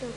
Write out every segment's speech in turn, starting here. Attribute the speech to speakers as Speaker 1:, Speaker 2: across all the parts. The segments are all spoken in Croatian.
Speaker 1: to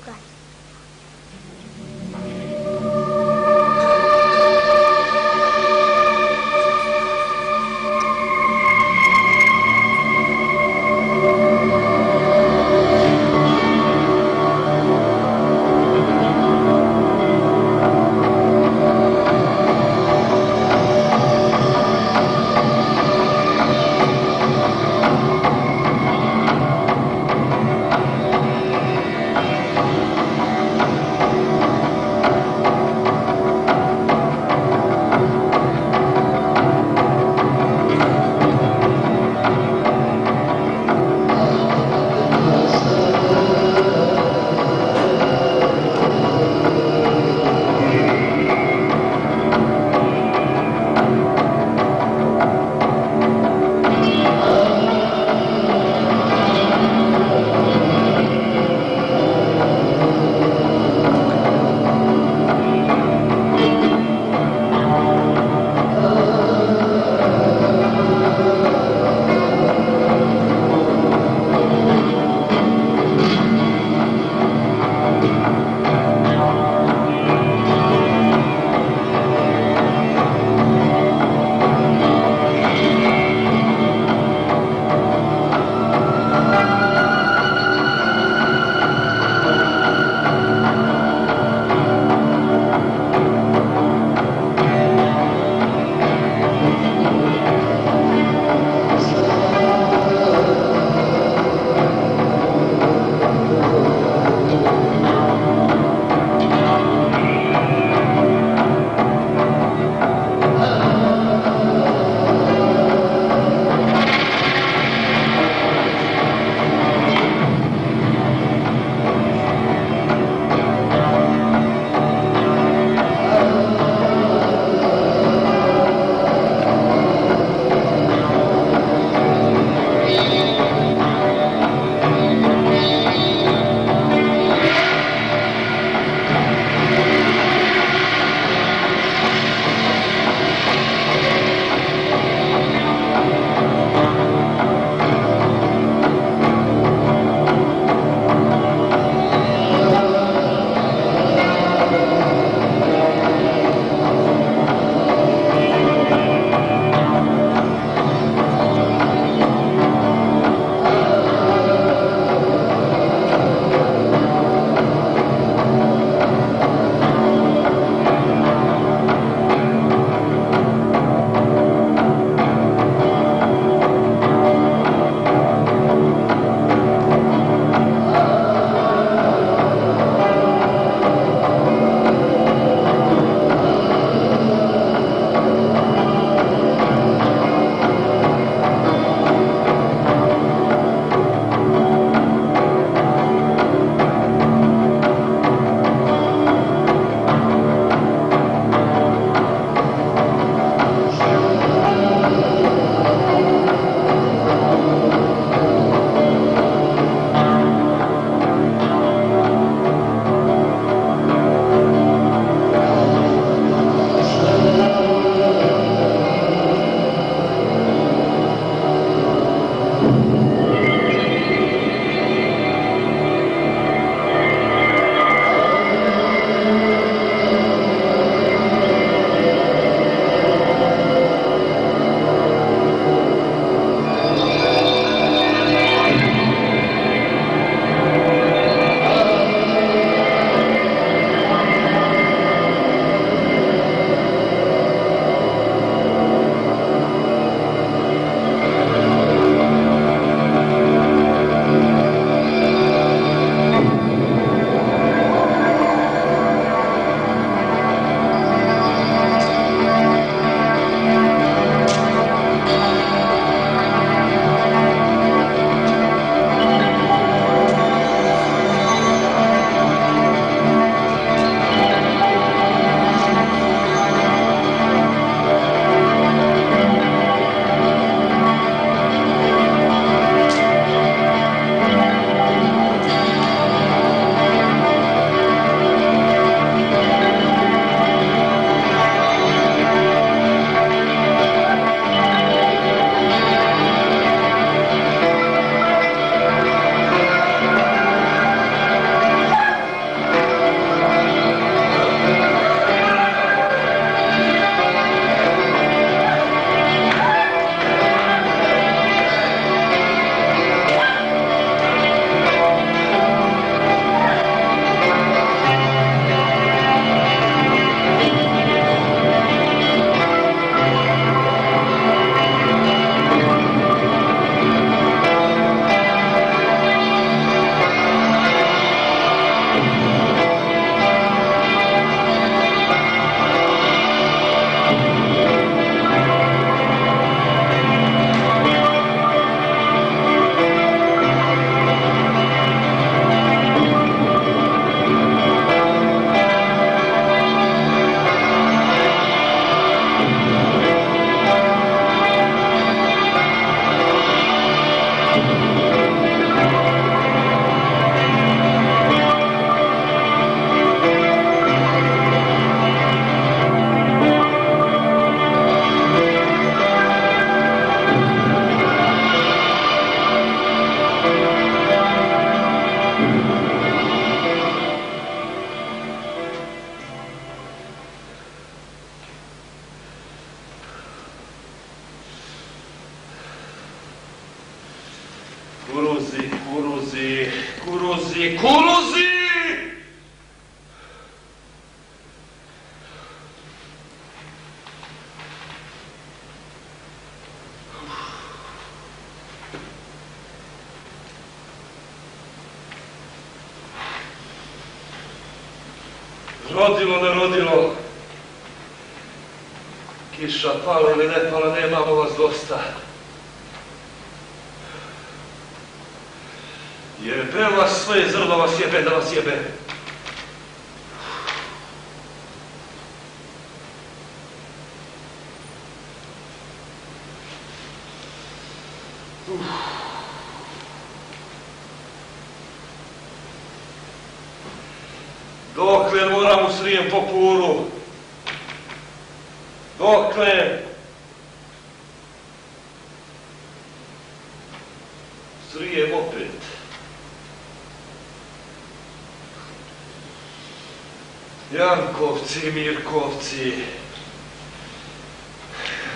Speaker 1: оці Мірковці,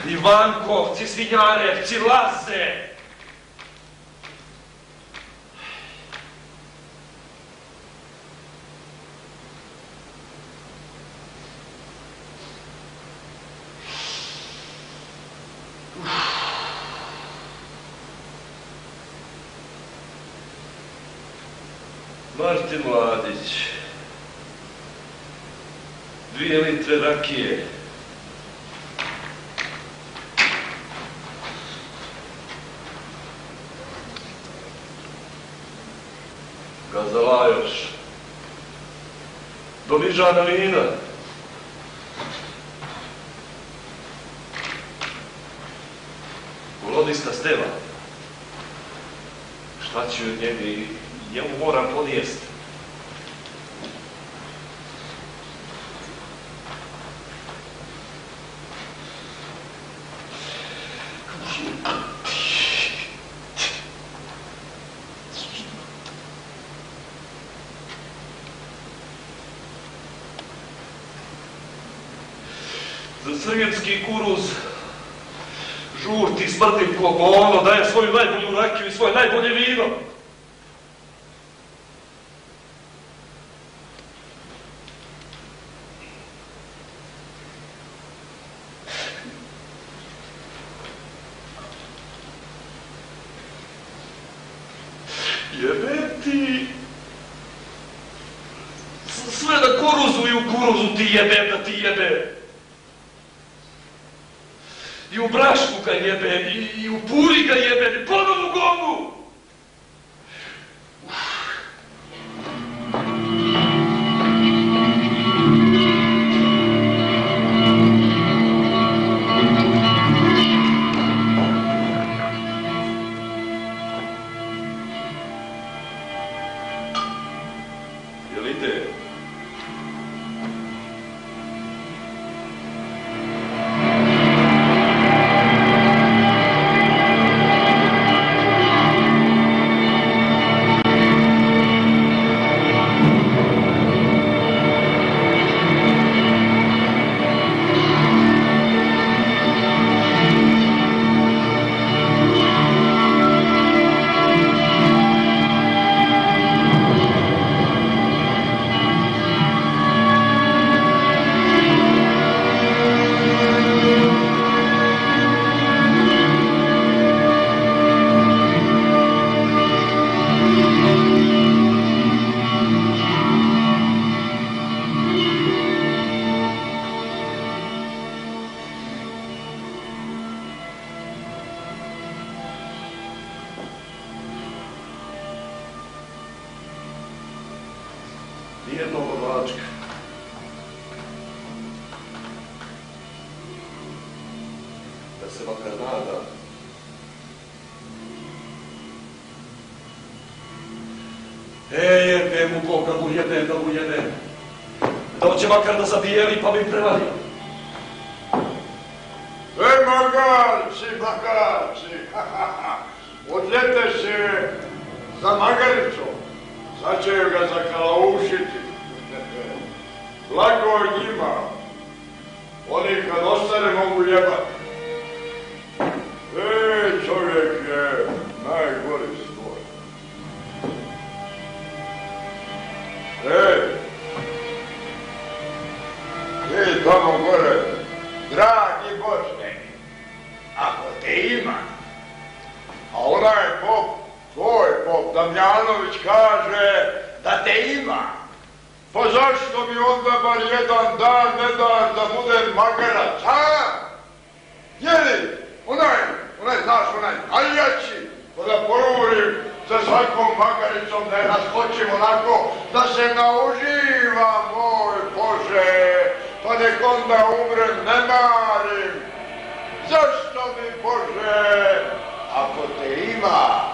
Speaker 1: Іванков, ці Ласи. Rakije. Gazalajoš. Dovižana vina. Lodista steva. Šta ću njega i njemu moram podijest. Najbolju rakiju i svoje najbolje pa bi prevario.
Speaker 2: E, magarci, magarci, odljete se za magaricom, sad će ga zakalaušiti. Lako je njima, oni kad ostane mogu jebati. E, čovjek je najgori stvoren. E, ovom gore, Dragi Bože, ako te ima, a onaj pop, tvoj pop, Damljanović kaže da te ima, pa zašto mi onda bar jedan dan ne daš da budem magarac, ha? Jeli, onaj, onaj, znaš, onaj najjači, pa da porurim sa svakom magaricom da je naskočim onako, da se nauživa, moj Bože, pa nek onda umrem, ne marim. Zašto mi, Bože, ako te ima,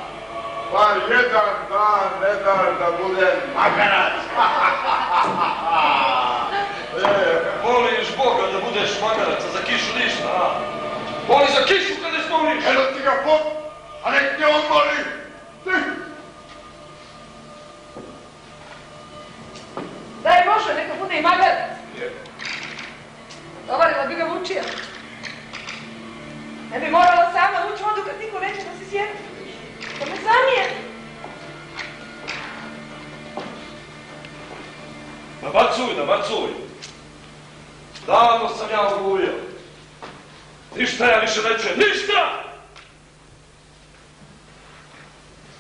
Speaker 2: bar jedan dan ne daš da budem magarac? e,
Speaker 1: Voliš Boga da budeš magarac, a za kišu ništa, a? Voli za kišu kad ne smoliš!
Speaker 2: Eno ti ga pop, a nek te on moli.
Speaker 3: Daj Bože, neka bude i magar. Tovarila bi ga vučija. Ne bi morala sama ući vodu kad niko neće da se sjeti. Da me zamije.
Speaker 1: Nabacuj, nabacuj! Davno sam ja ogulio. Ništa ja više ne čujem, ništa!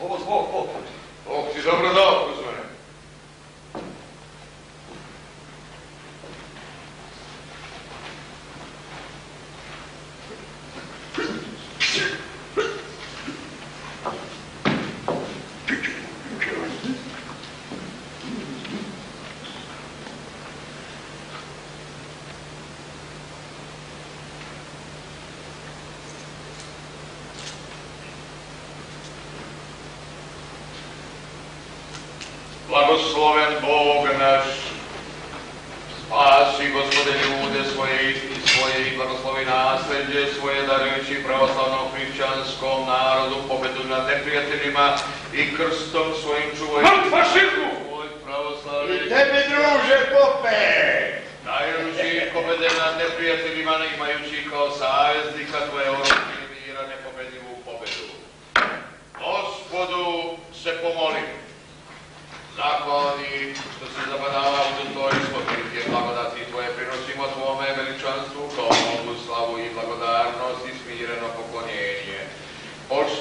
Speaker 1: Ovo zbog poput.
Speaker 2: Bog ti dobro dao, Kuzmane.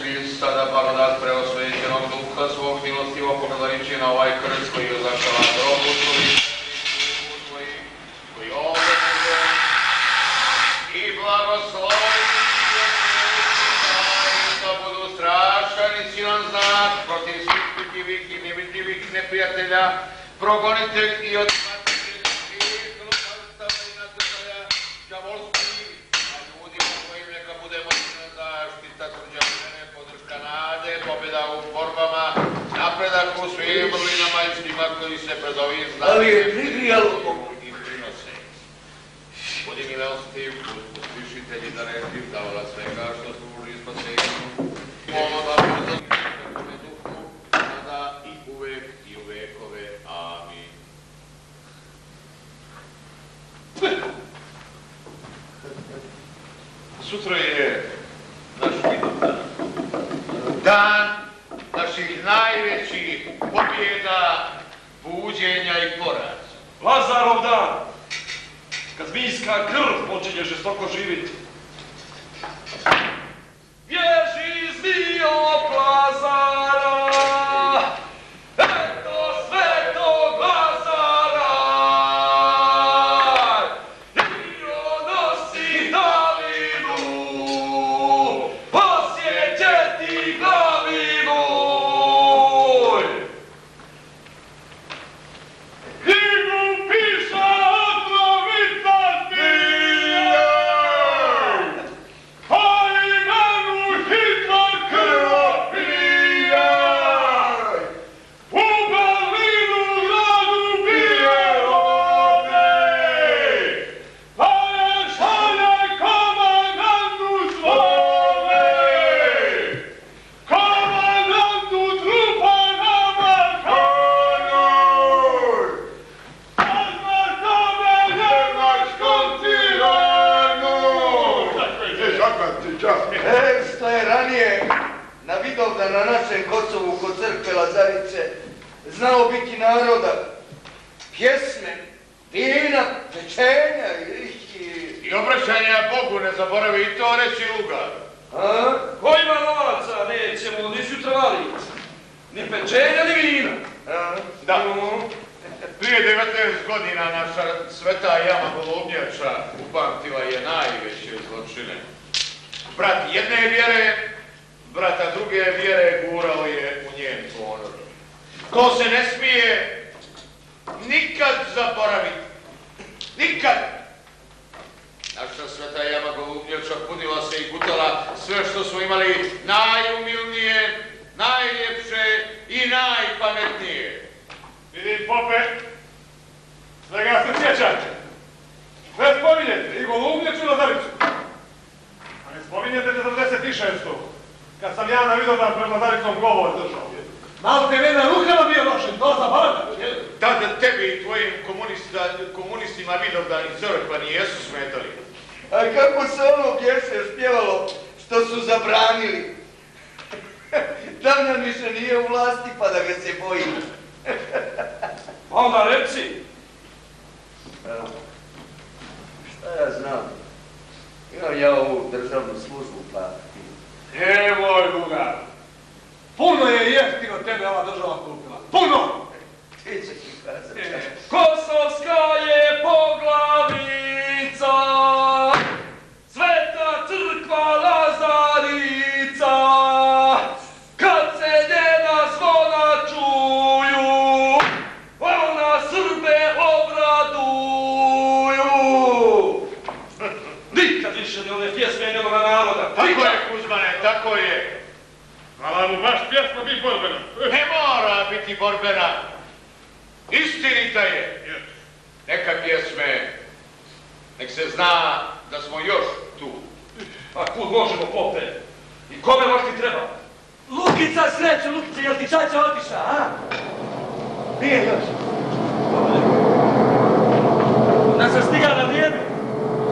Speaker 4: Pošli sada blagodat preosvećenog duha svog milostivo pogledajući na ovaj krst koji je označava grobu tvojih koji ovdje i blagoslovi da budu strašan i silan znak protiv svih vidljivih i nevidljivih neprijatelja, progonitelj i odmatelj pobjeda u borbama, napredak u svim vrlinama i svima koji se pred ovim
Speaker 5: prigrijalo
Speaker 4: i prinose. Budi milostiv, uspješitelj i daretiv, davala svega što služi spasenju. Da bude svakome duhu, sada i uvek i u vekove. Amin.
Speaker 2: Sutra je
Speaker 4: najvećih pobjeda, buđenja i poraza.
Speaker 1: Lazarov dan! Kad zmijska krv počinje žestoko živiti. Bježi zmijo Lazara!
Speaker 5: Znao biti naroda, pjesme, vina, pečenja i... i-
Speaker 4: obraćanja Bogu ne zaboravi i to reći lugar.
Speaker 6: A?
Speaker 1: Ko ima novaca, nećemo ni sutra Ni pečenja, ni vina.
Speaker 6: A?
Speaker 4: Da. Prije 19 godina naša sveta jama Golubnjača upamtila je najveće zločine. Brat jedne vjere, brata druge vjere gurao je u njen ponor. Ko se ne smije nikad zaboraviti. Nikad! Naša sveta jama Golubnjača punila se i gutala sve što smo imali najumilnije, najljepše i najpametnije.
Speaker 1: Vidi, pope, svega se sjećate. Sve spominjete, i Golubnjaču i Lazaricu. A ne spominjete 46. Kad sam ja na Vidovdan pred Lazaricom govor držao. Malo te ne na rukama bio nošen, to zaboravljaš, jel?
Speaker 4: Tada tebi i tvojim komunista, komunistima Vidovdan i crkva nijesu smetali.
Speaker 6: A kako se ono pjesme spjevalo što su zabranili? Damjan više nije u vlasti pa da ga se boji.
Speaker 1: Onda reci,
Speaker 6: Evo, Šta ja znam? Imam ja ovu državnu službu pa...
Speaker 1: Nemoj, Bugar. Puno je jeftino tebe ova država kupila. Puno!
Speaker 6: Ti ćeš mi kazati.
Speaker 1: Kosovska je poglavica, sveta crkva Lazarica, kad se njena zvona čuju, ona Srbe obraduju. Nikad više ni one pjesme jednoga naroda.
Speaker 4: Tako je, Kuzmane, tako je.
Speaker 1: Hvala mu baš pjesma bi borbena.
Speaker 4: Ne mora biti borbena. Istinita je. Neka pjesme, nek se zna da smo još tu.
Speaker 1: A kud možemo pope? I kome baš ti treba?
Speaker 5: Lukica sreću, Lukica, jel ti čača otiša, a? Nije još. Da sam stigao na vrijeme.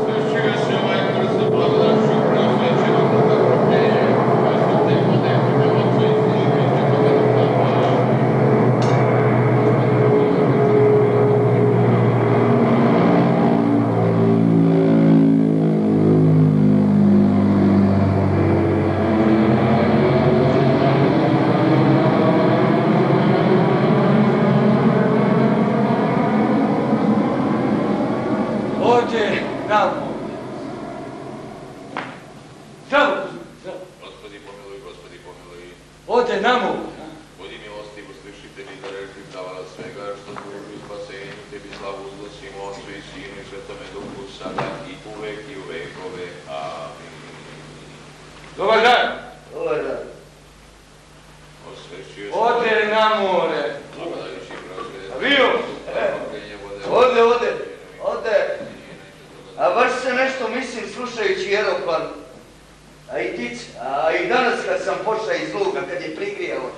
Speaker 4: Svećuje se ovaj krst blagodaću prosvećenog okrupljenja, koje su te vode koje oca i Sina i Čekoga Duha.
Speaker 5: Ovdje, tamo. Zdravo, zdravo.
Speaker 4: Gospodi pomiluj, gospodi pomiluj.
Speaker 5: Ovdje, namo.
Speaker 4: Budi milostiv, uslišite mi da rekli davala svega što služi spasenju, tebi slavu uznosimo Otcu i Sinu i Svetome Duhu, sada i uvek i u vekove. Amin.
Speaker 5: Dobar dan. Dobar dan. Ovdje, na more.
Speaker 4: Blagodajući.
Speaker 6: Ode, ode, ode. A baš se nešto mislim slušajući aeroplan. A i tic, a i danas kad sam pošao iz luga, kad je prigrijalo.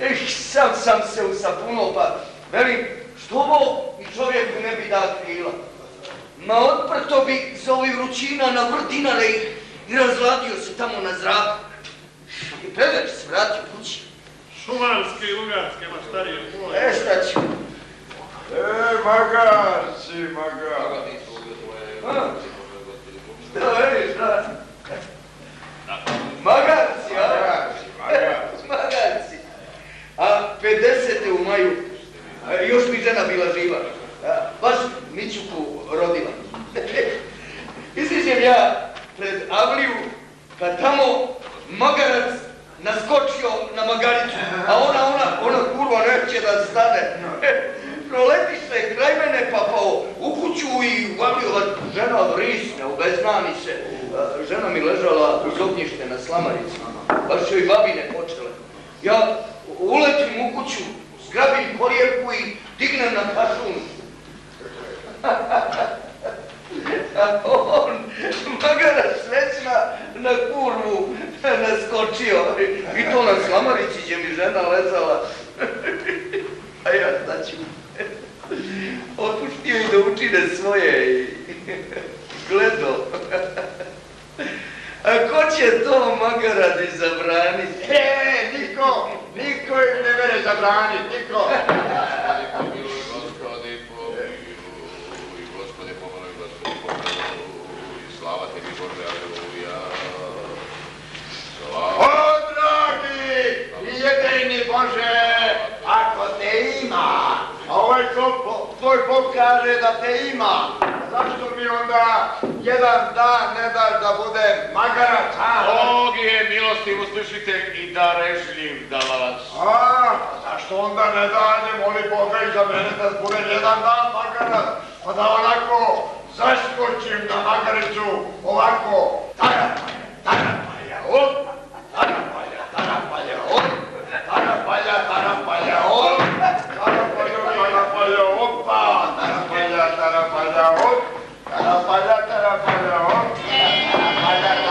Speaker 6: Eh, sam sam se usapunuo pa, velim, što ovo i čovjeku ne bi da krila. Ma otprto bi za ovih vrućina na vrdinare i, i razladio se tamo na zraku. I predać se vratio kući.
Speaker 1: Šumarske i lugarske maštarije.
Speaker 6: E, šta ću?
Speaker 2: E, magarci, magarci.
Speaker 6: Šta vidiš, da? Magarci, a?
Speaker 2: Magarci, magarci.
Speaker 6: Magarci. A 50. u maju, a još mi žena bila živa, baš Mićuku rodila. Iziđem ja pred Avliju, kad tamo magarac naskočio na magaricu, a ona, ona, ona kurva neće da stane. Proletiše kraj mene pa pa u kuću i u Avliju, a žena vrisne, obeznani se. A, Žena mi ležala uz ognjište na slamarici, baš joj babine počele. Ja uletim u kuću, zgrabim korijevku i dignem na kašun. A on, magara srećna, na kurvu naskočio. I to na slamarici gdje mi žena lezala. A ja šta ću? Otpustio i da učine svoje i gledo. A ko će to magaradi zabraniti?
Speaker 2: E, niko, niko im ne mere zabraniti, niko.
Speaker 4: Ovaj tvoj Bog kaže da
Speaker 2: te ima. Zašto mi onda jedan dan ne daš da bude magarac?
Speaker 4: Bog je milostiv, uslišite i da režljiv davalac.
Speaker 2: A, zašto onda ne dađe, moli Boga i za mene da budem jedan dan magarac? Pa da onako zaskočim na magarcu ovako, tarapalja, tarapalja, op, tarapalja, tarapalja, op, tarapalja, tarapalja, op, tarapalja, tarapalja, opa, tarapalja, tarapalja, op, tarapalja, tarapalja, op, tarapalja, tarapalja,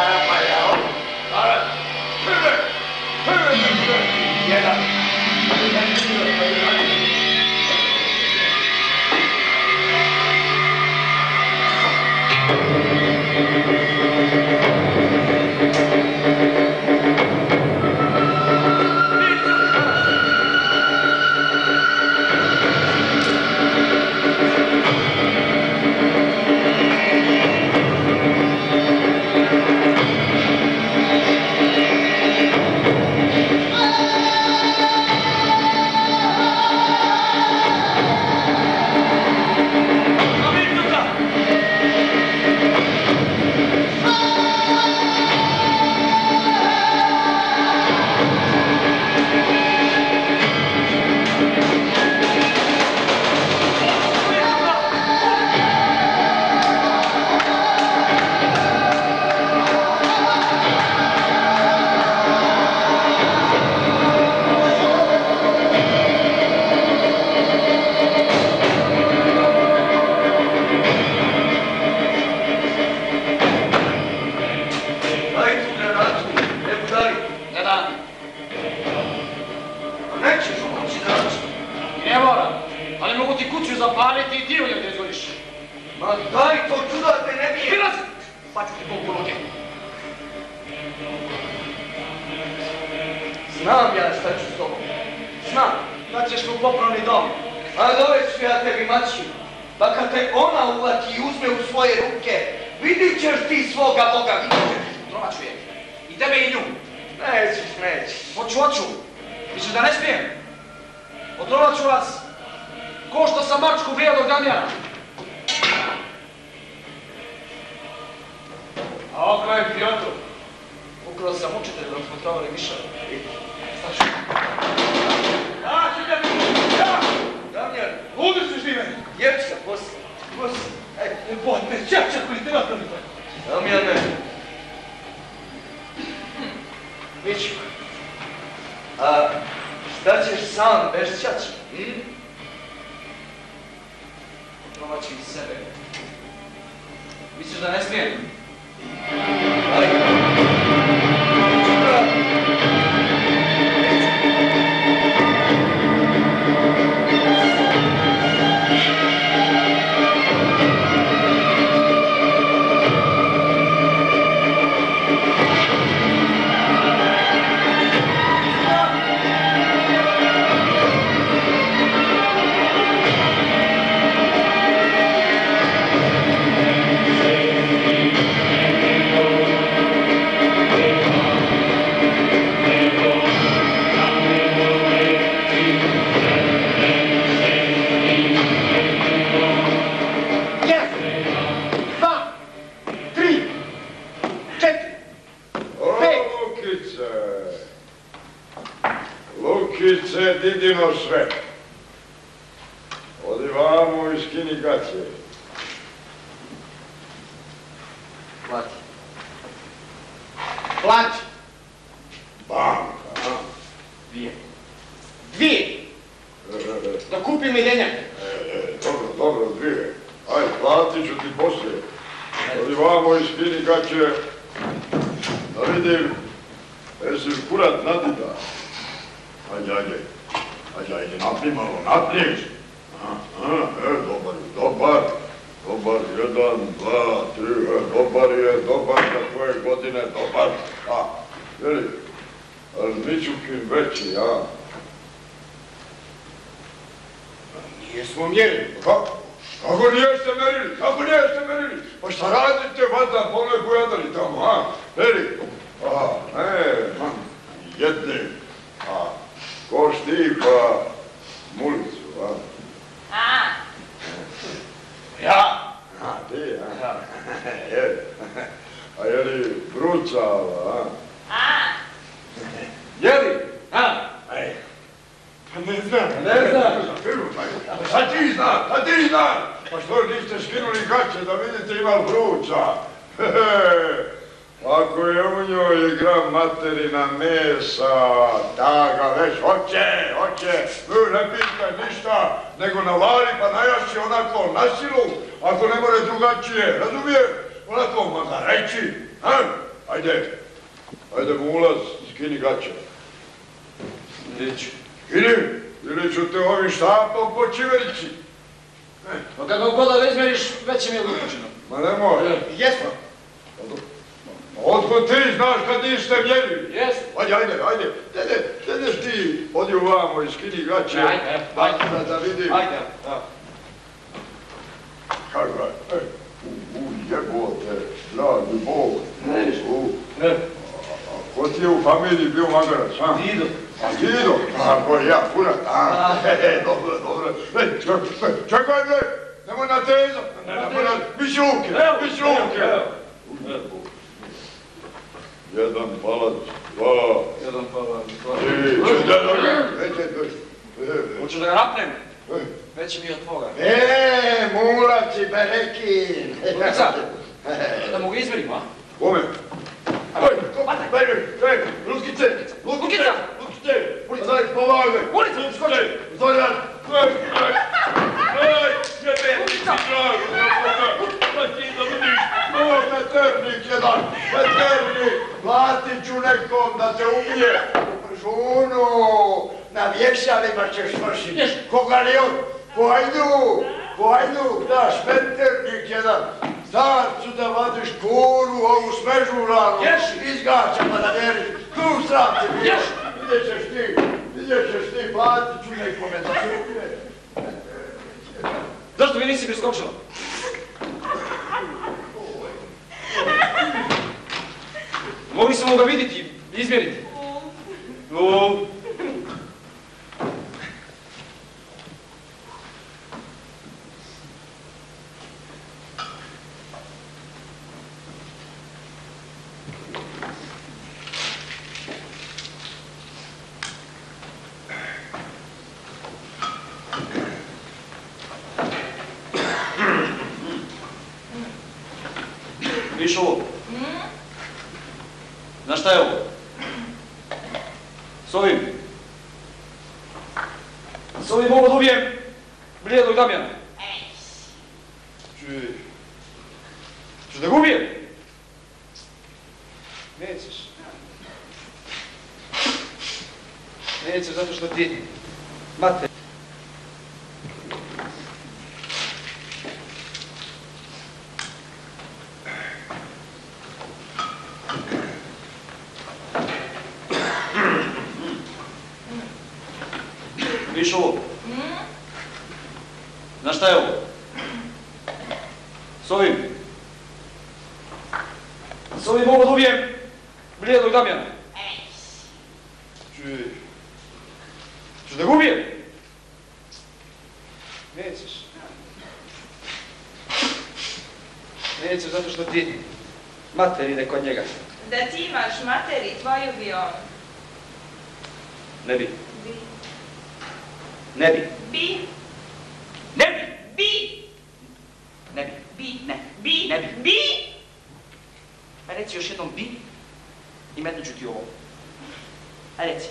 Speaker 2: tezo. Ne, ruke,
Speaker 7: Evo,
Speaker 2: viši
Speaker 7: evo,
Speaker 2: ruke.
Speaker 7: evo.
Speaker 2: Jedan palac, dva,
Speaker 7: Jedan pa...
Speaker 2: tri, četiri, ej, ej, ej.
Speaker 7: Hoću da ga napnem?
Speaker 2: Ej.
Speaker 7: Već mi od tvoga.
Speaker 2: E, mulaci berekin.
Speaker 7: Lukica, da mogu izmerim, a?
Speaker 2: Kome? Oj, ej, ej, ej, Lukice,
Speaker 7: Lukica!
Speaker 2: Daj, pomagaj.
Speaker 7: Ulica, skoči!
Speaker 2: Zoran, ej, ej, ej, jebe,
Speaker 7: Lukica!
Speaker 2: drago, da ti da vidiš, ovo jedan, veternik, platit ću nekom da te ubije. U pržunu, na vješalima ćeš vršiti. Koga li on? Pojdu, pojdu, daš veternik jedan. Starcu da vadiš kuru, ovu smežu ranu, izgaća pa da. Tu sram ti bio. Vidjet ćeš ti, vidjet ćeš ti, platit ću nekome da te ubije.
Speaker 7: Zašto mi nisi priskočila? Mogli smo ga vidjeti, izmjeriti. U. mater ide kod njega.
Speaker 8: da ti imaš materi, tvoju bi on.
Speaker 7: Ne bi.
Speaker 8: Bi.
Speaker 7: Ne bi.
Speaker 8: Bi.
Speaker 7: Ne bi.
Speaker 8: Bi.
Speaker 7: Ne bi.
Speaker 8: Bi.
Speaker 7: Ne.
Speaker 8: Bi.
Speaker 7: Ne bi.
Speaker 8: Bi.
Speaker 7: Pa reci još jednom bi i metnut ću ti ovo. A reci.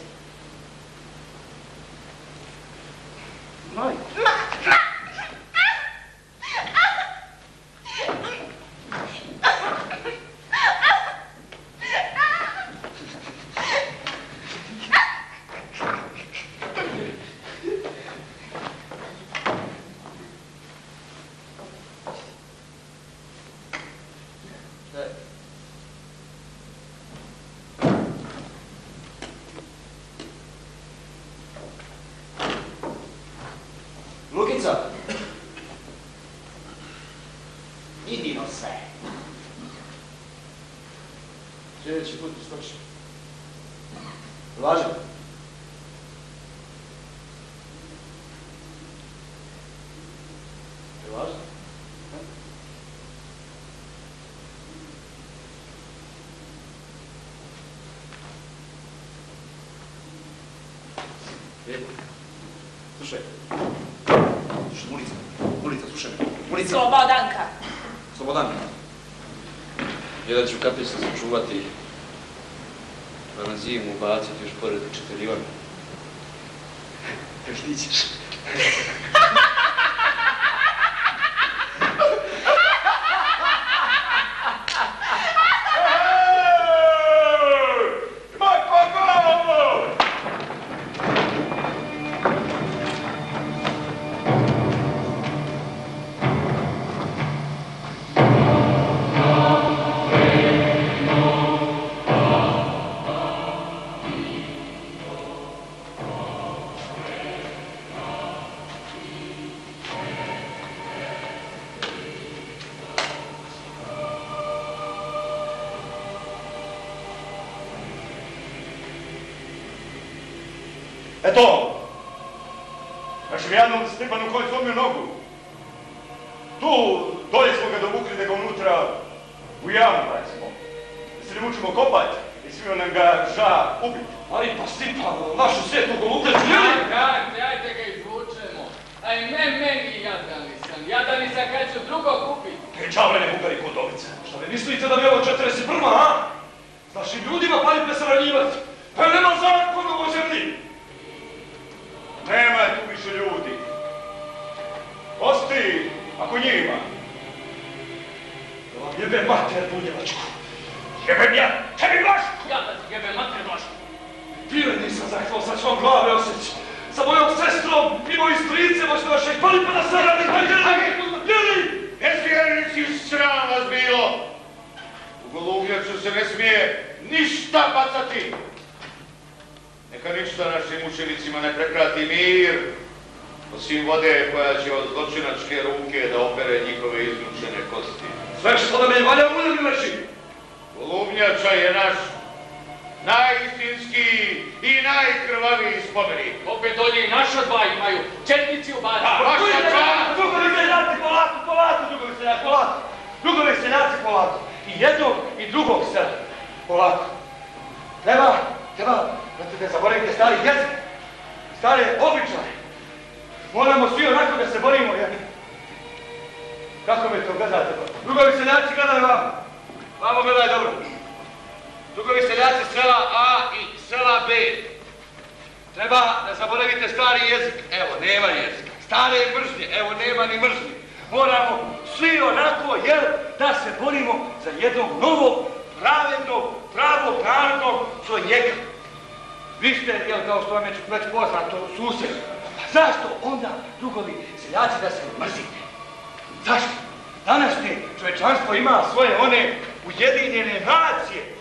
Speaker 7: Moj. Šta
Speaker 9: Ću kapicu sačuvati. Pa na zimu baciti još pored učiteljivana. Još nićeš.
Speaker 5: Nisam zahtjel, sad ću vam glave osjeći. Sa mojom sestrom i mojim stricem možete vašeg pali pa da se radi, hajde, hajde, jeli!
Speaker 4: Nesvjernici sram vas bilo! U golubnjaču se ne smije ništa bacati! Neka ništa našim učenicima ne prekrati mir, osim vode koja će od zločinačke ruke da opere njihove izručene kosti.
Speaker 5: Sve što da me valja ulje mi leži.
Speaker 4: Golubnjača je naš najistinski i najkrvaviji spomenik.
Speaker 10: Opet ovdje i naša dva imaju. Četnici u bazi.
Speaker 4: Vaša čast!
Speaker 5: Drugovi seljaci, polako, polako, drugovi seljaci, polako. Seljaci, polako. I jednog i drugog sela. Polako. Treba, treba, znate da zaboravite stari jezik, stare običaje. Moramo svi onako da se borimo, jer... Kako me to gledate? Drugovi seljaci gledaju vam. Vamo gledaj dobro. Drugovi seljaci sela A i sela B. Treba da zaboravite stari jezik. Evo, nema jezika. Stare mržnje. Evo, nema ni mržnje. Moramo svi onako, jel, da se borimo za jednog novog, pravednog, pravog narodnog čovjeka. Vi ste, jel, kao što vam je već poznato, susjed. Pa zašto onda, drugovi seljaci, da se mrzite? Zašto? Današnje čovečanstvo ima svoje one ujedinjene nacije.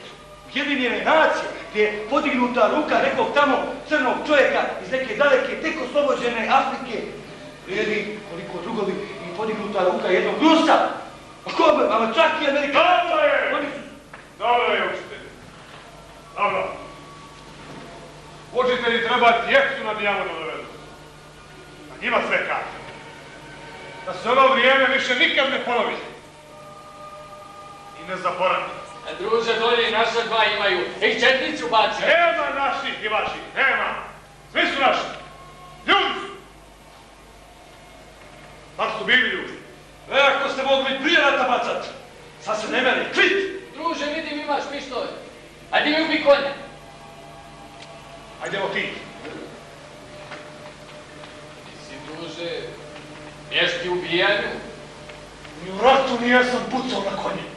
Speaker 5: Ujedinjene nacije gdje je podignuta ruka nekog tamo crnog čovjeka iz neke daleke, tek oslobođene Afrike. Vrijedi koliko drugovi i podignuta ruka jednog Rusa. A ko bi, ama čak i Amerikanaca.
Speaker 11: Dobro je!
Speaker 5: Oni su
Speaker 11: Dobro je, učitelj. Dobro. Učitelji treba djecu na dijamo da dovedu. A njima sve kaže. Da se ono vrijeme više nikad ne ponovi. I ne zaboravi.
Speaker 10: A druže, dolje i naša dva imaju. Ej, četnici u bazi.
Speaker 11: Nema naših i vaših, nema. Svi su naši. Ljudi su. Bar su bili ljudi.
Speaker 5: E, ako ste mogli prije rata bacat, sad se ne meni, kvit!
Speaker 10: Druže, vidim imaš pištolj. Ajde mi ubi konja.
Speaker 11: Ajdemo ti.
Speaker 10: Ti si, druže, mješti ubijanju.
Speaker 5: Ni u ratu nijesam pucao na konje.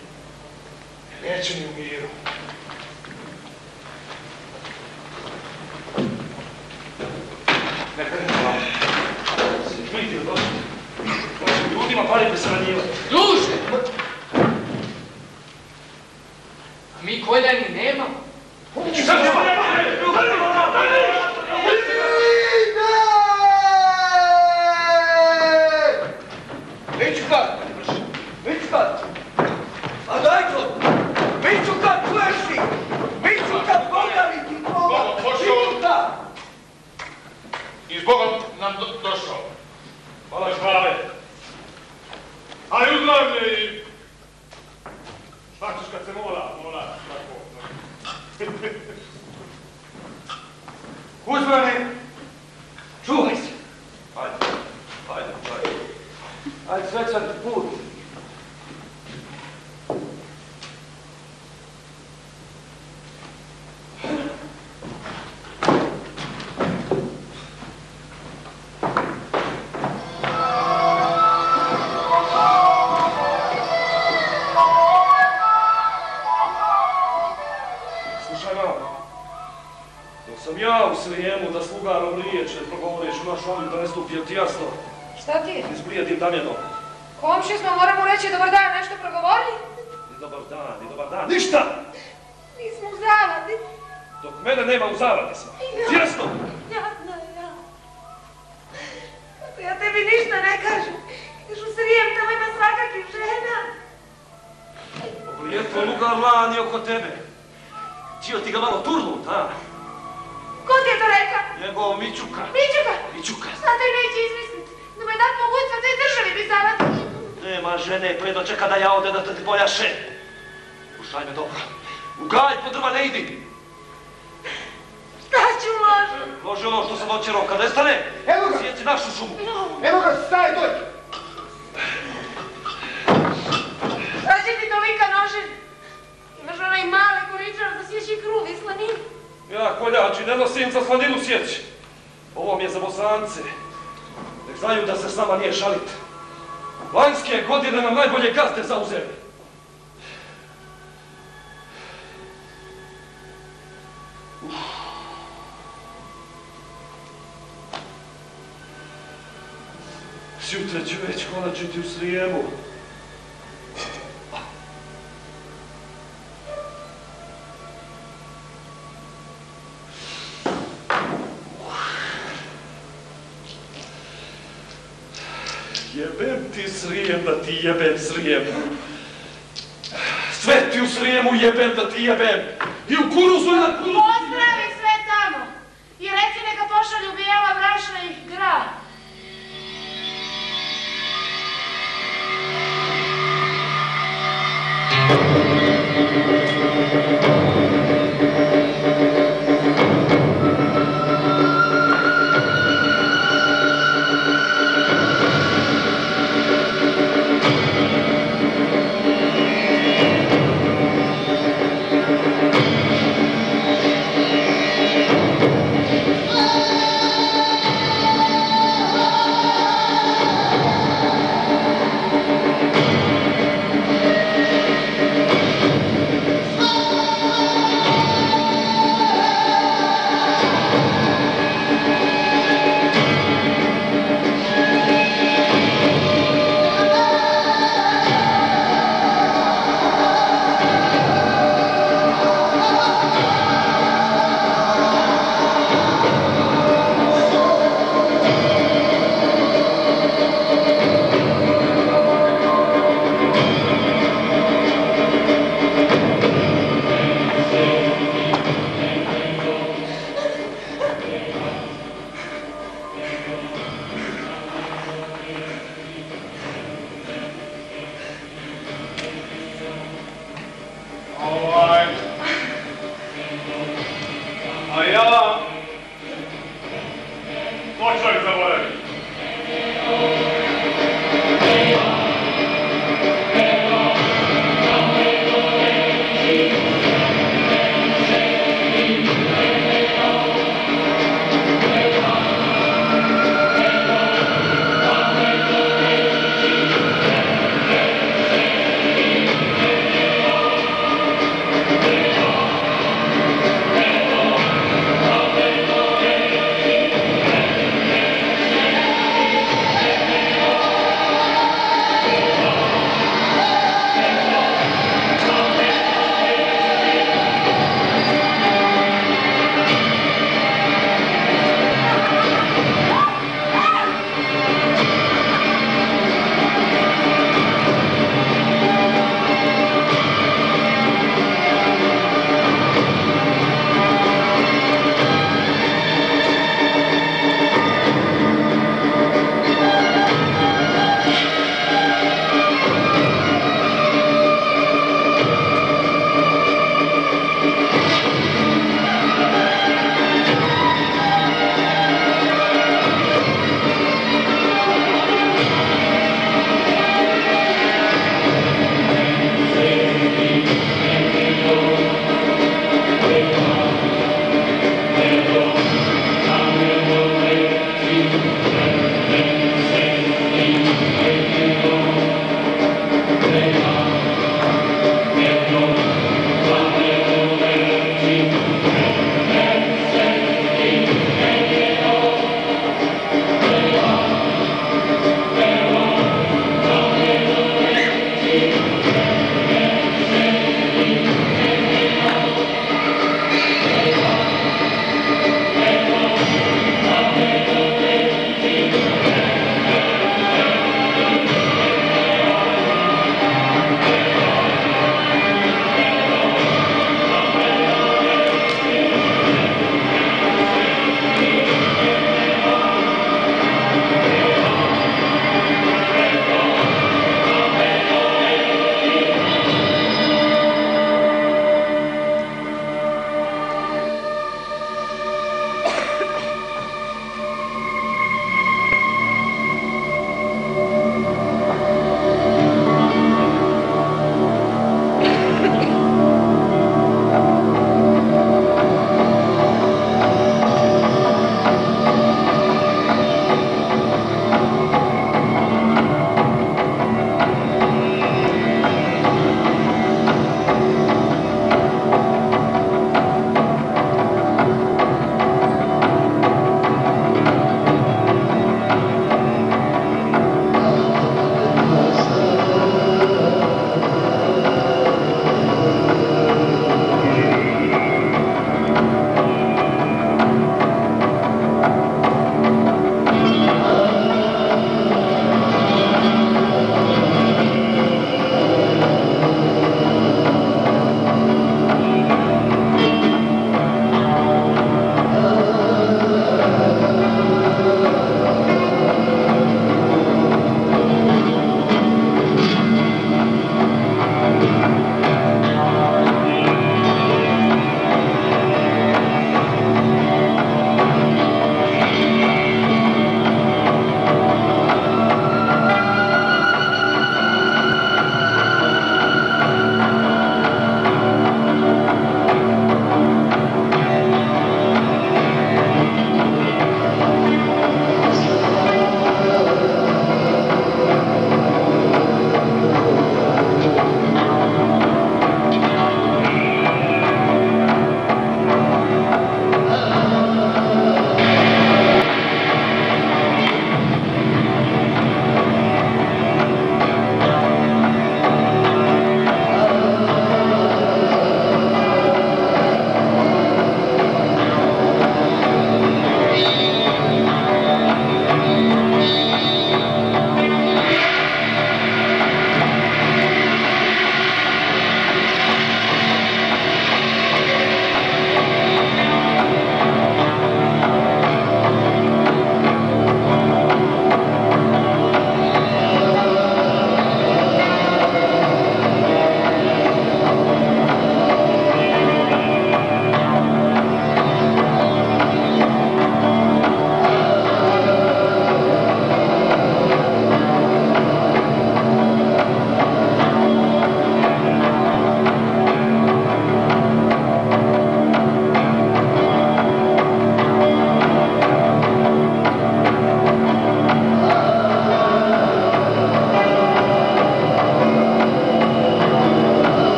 Speaker 5: Neće ni u miru. Neka ne hvala. Se vidio dosta. Možete ljudima pali besranjivati.
Speaker 10: Druže! A mi konja ni nemamo.
Speaker 5: Nema! Vičkat!
Speaker 3: Srijem da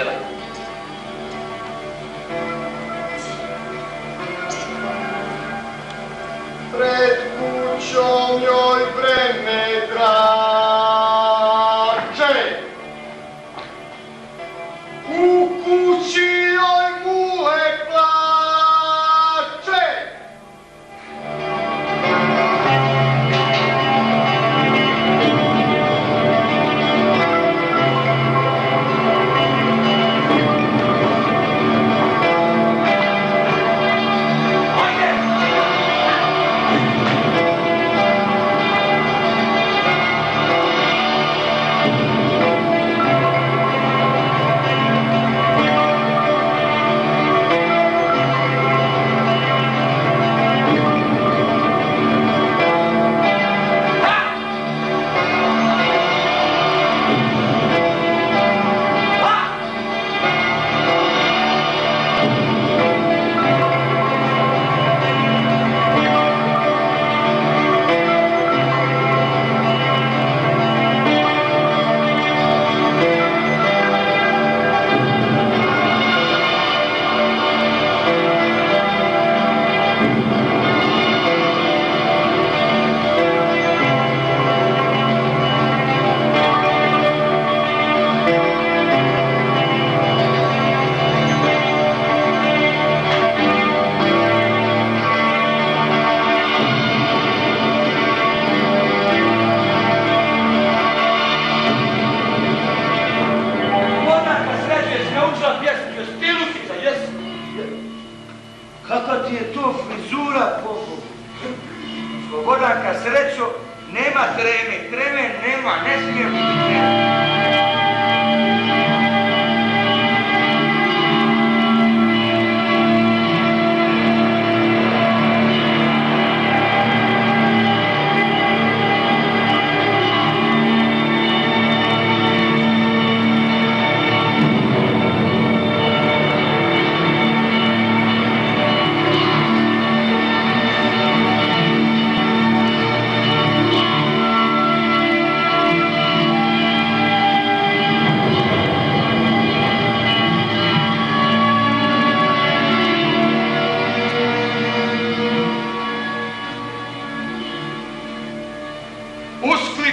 Speaker 9: Pjevaj.
Speaker 12: Pred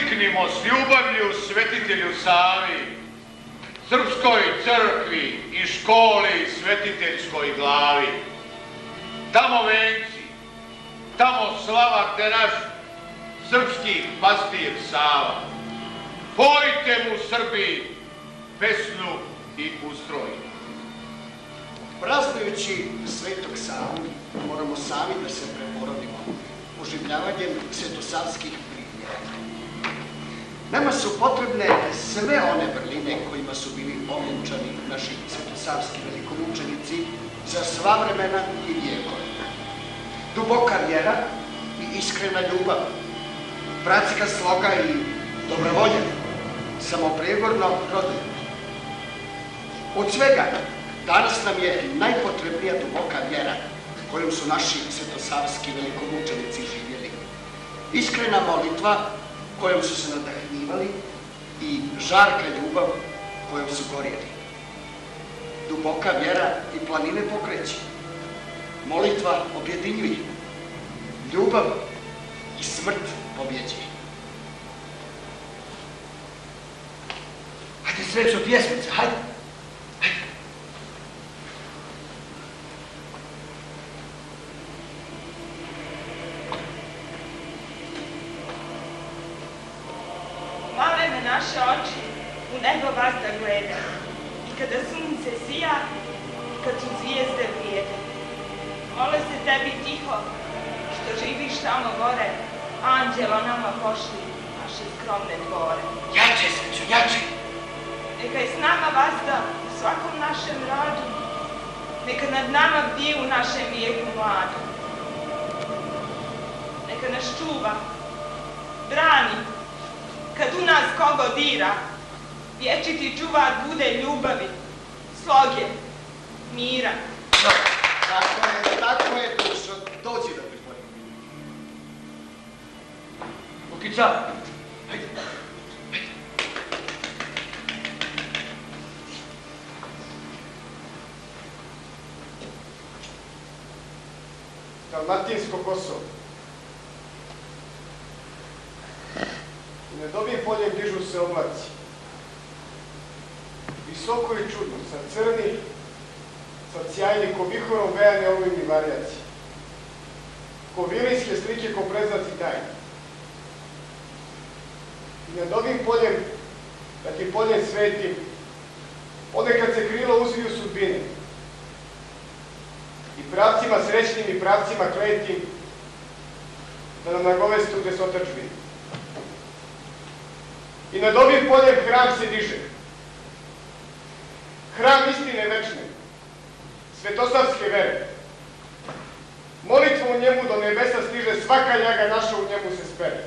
Speaker 4: Uskliknimo s ljubavlju svetitelju Savi, Srpskoj crkvi i školi svetiteljskoj glavi. Tamo venci, tamo slava te naš srpski pastir Sava. Pojte mu Srbi pesnu i ustroj.
Speaker 12: Praznujući Svetog Savu, moramo sami da se preporodimo oživljavanjem svetosavskih. Nama su potrebne sve one vrline kojima su bili omljenčani naši svetosavski velikomučenici za sva vremena i vijekove. Duboka vjera i iskrena ljubav, bratska sloga i dobra volja, samopregorno. Od svega, danas nam je najpotrebnija duboka vjera kojom su naši svetosavski velikomučenici živjeli. Iskrena molitva kojom su se nadahnjivali i žarka ljubav kojom su gorjeli. Duboka vjera i planine pokreće. Molitva objedinjuje. Ljubav i smrt pobjeđuje.
Speaker 11: Hajde srećo pjesmice, hajde.
Speaker 8: Male me naše oči u nebo vazda gleda i kada sunce sija i kad su zvijezde vrijede. Mole se tebi tiho što živiš tamo gore, anđelo nama pošli naše skromne dvore.
Speaker 11: Jače, srećo, jače.
Speaker 8: Neka je s nama vazda u svakom našem radu, neka nad nama bdi u našem vijeku mladu. Neka nas čuva, brani, kad u nas kogo dira, vječiti čuvar bude ljubavi, sloge, mira.
Speaker 12: No, tako je, tako je dušo, dođi da pripojim.
Speaker 11: Okičar, hajde.
Speaker 13: Dalmatinsko Kosovo. I nad ovim poljem dižu se oblaci. Visoko i čudno, sa crni, sa sjajni ko vihorom vejane olujni varijaci. Ko vilijske slike, ko preznaci tajni. I nad ovim poljem, da ti poljem svetim, Ponekad se krilo uzviju sudbine. I pravcima srećnim i pravcima kletim da nam nagovestu gde su otačbine. I nad ovim poljem hram se diže. Hram istine večne, svetosavske vere. Molitva u njemu do nebesa stiže, svaka ljaga naša u njemu se spere.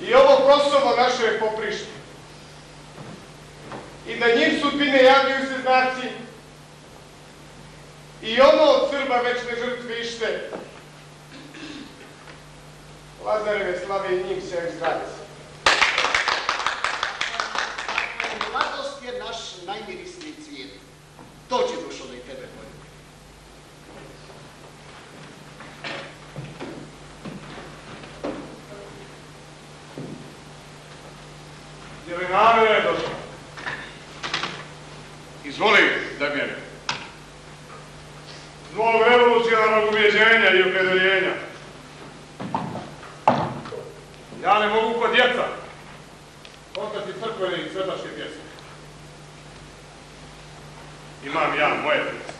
Speaker 13: I ovo Kosovo naše je poprište i da njim sudbine javljaju se znaci i ono od Srba večne žrtve ište. Lazareve slave i njim se. Mladost je naš najmirisniji cvijet. Dođi dušo da i tebe volim.
Speaker 14: Jelinare je došao. Izvoli, Damjane. Zbog revolucionarnog ubjeđenja i opredeljenja. Ja ne mogu kod djeca ostati crkvene i svetaške pjesme. Imam ja moje pjesme.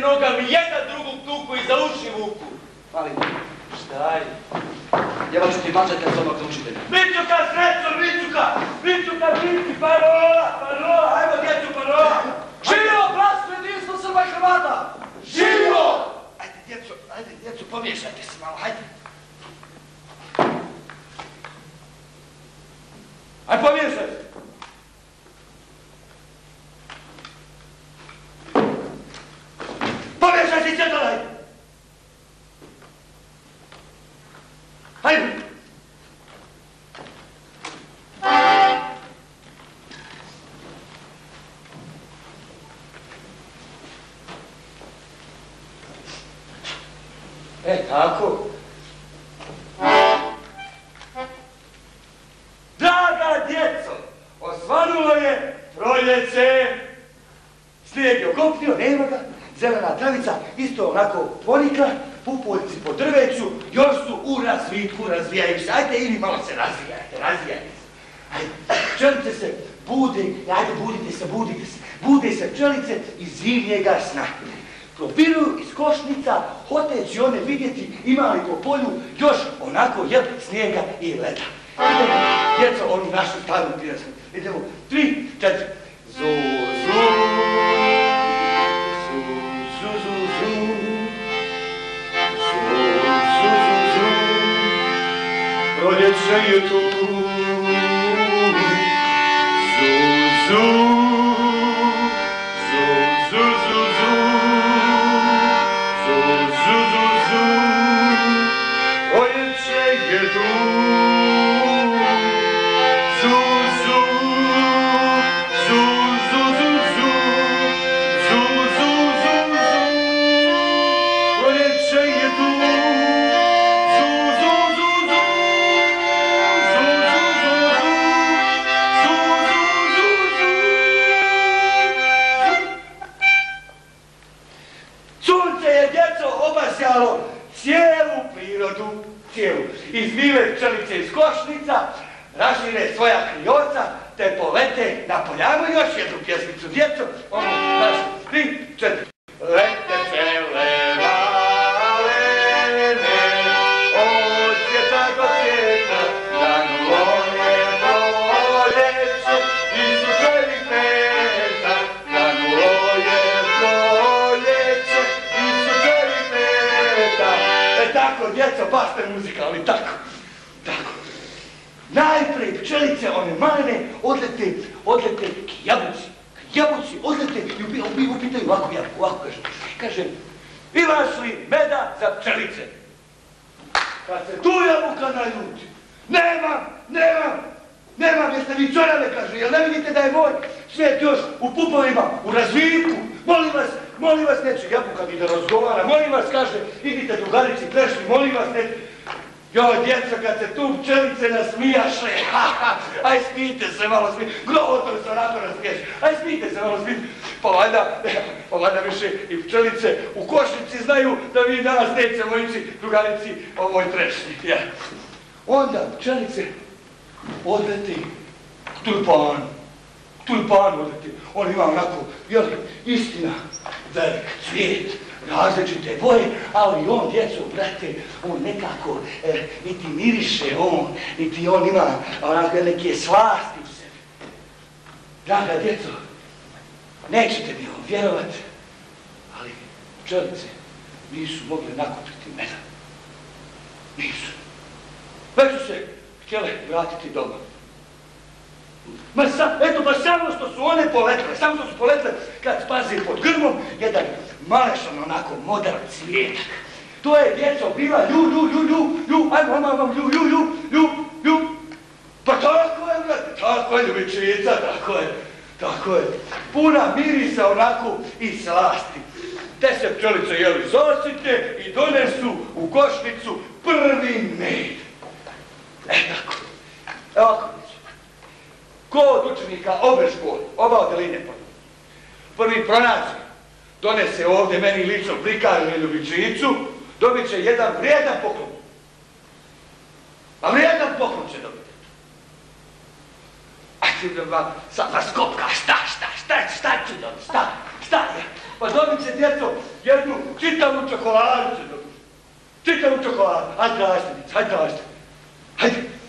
Speaker 5: Noga mi jedan drugog tuku i za uši vuku. Mi. Šta je? Ja ću ti mačati od onog učitelja. Mićuka, srećo, Mićuka! Mićuka, Mići, parola, parola, ajmo djecu, parola!
Speaker 11: Živio bratstvo jedinstvo Srba i Hrvata! Živio!
Speaker 5: Ajde, djeco, ajde, djeco, pomiješajte se malo, ajde.
Speaker 11: Aj pomiješaj se!
Speaker 5: Pomiješaj se, djetelaj! Ajde! E, tako. Draga djeco, osvanulo je proljeće. Snijeg je okopnio, nema ga, zelena travica isto onako ponikla, pupoljci po drveću, još su u razvitku, ili malo se razvijajte, razvijajte se. Ajde, pčelice se bude, ajde, budite se, budite se. Bude se pčelice iz zimnjega sna. Probiruju iz košnica, hoteći one vidjeti ima li po polju još onako jel snijega i leda. Idemo, djeco, onu našu staru pjesmu. Idemo, tri, četiri. Zu, Proljeće Izvive pčelice iz košnica, rašire svoja krioca, te polete na poljanu još jednu pjesmicu. Djeco, ono, naš, tri, četiri. Lete pčele. E tako, djeco, baš ste muzikalni, tako, tako. Najprije pčelice, one malene, odlete, odlete k jabuci, k jabuci, odlete i upi- upi- upitaju ovako jabuku, ovako kaže, kaže, imaš li meda za pčelice? Kad se tu jabuka naljuti, nemam, nemam, nemam, jeste vi čorave, kaže, jel ne vidite da je moj svijet još u pupovima, u razvitku, molim vas, molim vas, neće jabuka mi da razgovara, molim vas, kaže, idite drugarici, prešli, molim vas, neće, Joj, djeco, kad se tu pčelice nasmijaše, ha, ha, aj smijte se malo, smijte, grovotom se onako nasmiješ, aj smijte se malo, smijte, pa valjda, pa valjda više i pčelice u košnici znaju da vi danas nećemo ići drugarici ovoj trešni, ja. Onda pčelice odleti k tulipanu odleti, on ima onako, jel, istina, velik cvijet, različite boje, ali on, djeco, brate, on nekako, e, niti miriše on, niti on ima onako neke slasti u sebi. Draga djeco, nećete mi on vjerovat, ali pčelice nisu mogle nakupiti meda. Nisu. Već su se htjele vratiti doma. Ma sa, eto, pa samo što su one poletile, samo što su poletile, kad spazi pod grmom, jedan malešan onako modar cvijetak. To je djeco bila lju, lju, lju, lju, lju, ajmo, ajmo, ajmo, lju, lju, lju, lju, lju. Pa tako je, brate, tako je, ljubičica, tako je, tako je. Puna mirisa onako i slasti. Te se pčelice jeli zasite i donesu u košnicu prvi med. E tako. Evo ovako. Ko od učenika ove škole, oba odeline prvi, pronađe, donese ovdje meni lično prikaže ljubičicu, dobit će jedan vrijedan poklon. A vrijedan poklon će dobiti. A ti da vam, sad vas kopka, šta, šta, šta, šta ću dobiti, šta, šta? Pa dobit će djeco jednu čitavu čokoladu će dobiti. Čitavu čokoladu. Hajde djeco, hajde tražite. Hajde.